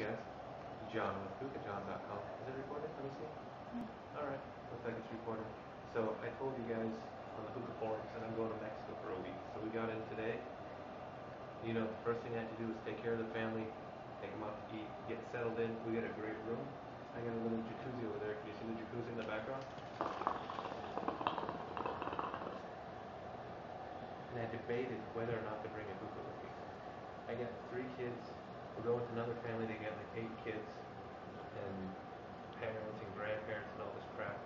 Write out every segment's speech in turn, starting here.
guys. John with hookahjohn.com. Is it recording? Let me see. Mm-hmm. Alright, looks like it's recording. So I told you guys on the hookah forums that I'm going to Mexico for a week. So we got in today. You know, the first thing I had to do was take care of the family, take them out to eat, get settled in. We got a great room. I got a little jacuzzi over there. Can you see the jacuzzi in the background? And I debated whether or not to bring a hookah with me. I got three kids. We're going with another family. They got like eight kids and parents and grandparents and all this crap.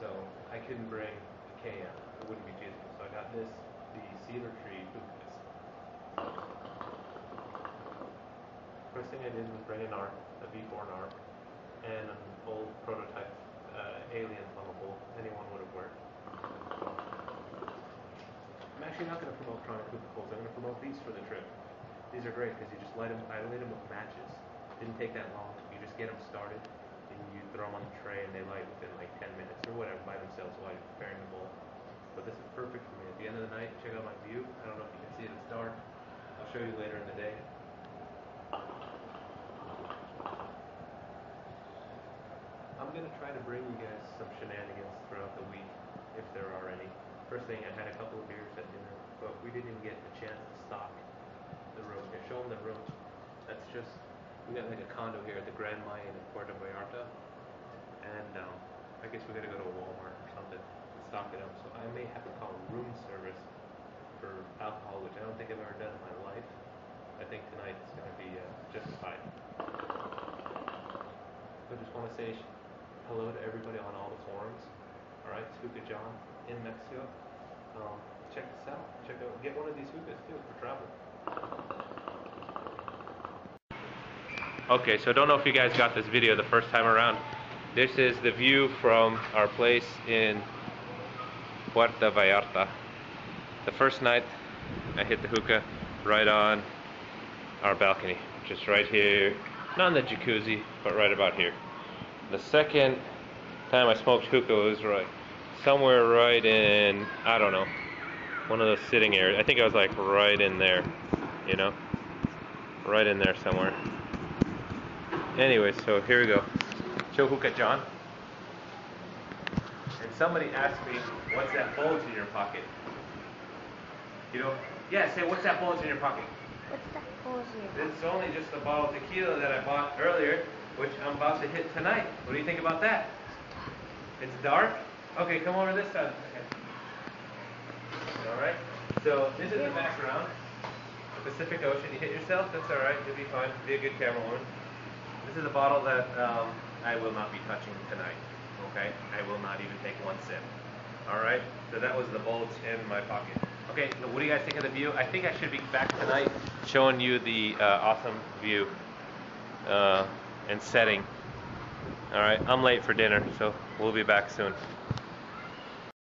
So I couldn't bring a can. It wouldn't be feasible. So I got this, the cedar tree hookahs. First thing I did was bring an arc, a V4 arc, and an old prototype uh, alien funnel anyone would have worked. I'm actually not going to promote hookah poles. I'm going to promote these for the trip. These are great because you just light them. I lit them with matches. Didn't take that long. You just get them started, and you throw them on the tray, and they light within like 10 minutes or whatever by themselves while you're preparing the bowl. But this is perfect for me. At the end of the night, check out my view. I don't know if you can see it. It's dark. I'll show you later in the day. I'm gonna try to bring you guys some shenanigans throughout the week, if there are any. First thing, I had a couple of beers at dinner, but we didn't even get a chance to stock the room here. Show them the room. That's just, we got like a condo here at the Grand Mayan in Puerto Vallarta. And um, I guess we gotta go to a Walmart or something and stock it up. So I may have to call room service for alcohol, which I don't think I've ever done in my life. I think tonight is gonna be uh, justified. I just want to say hello to everybody on all the forums. All right, Hookah John in Mexico. Um, check this out. Check out, get one of these hookahs too for travel. Okay, so I don't know if you guys got this video the first time around. This is the view from our place in Puerto Vallarta. The first night I hit the hookah right on our balcony, just right here, not in the jacuzzi, but right about here. The second time I smoked hookah was right somewhere right in, I don't know, one of those sitting areas. I think I was like right in there, you know, right in there somewhere. Anyway, so here we go. Chohuka John. And somebody asked me, what's that bulge in your pocket? You know, yeah, say, what's that bulge in your pocket? What's that bulge in your pocket? It's only just a bottle of tequila that I bought earlier, which I'm about to hit tonight. What do you think about that? It's dark? Okay, come over this side. Alright, so this is the background. The Pacific Ocean. You hit yourself, that's alright, you'll be fine. Be a good camerawoman. This is a bottle that um, I will not be touching tonight. Okay? I will not even take one sip. Alright? So that was the bulge in my pocket. Okay, so what do you guys think of the view? I think I should be back tonight showing you the uh, awesome view uh, and setting. Alright, I'm late for dinner, so we'll be back soon.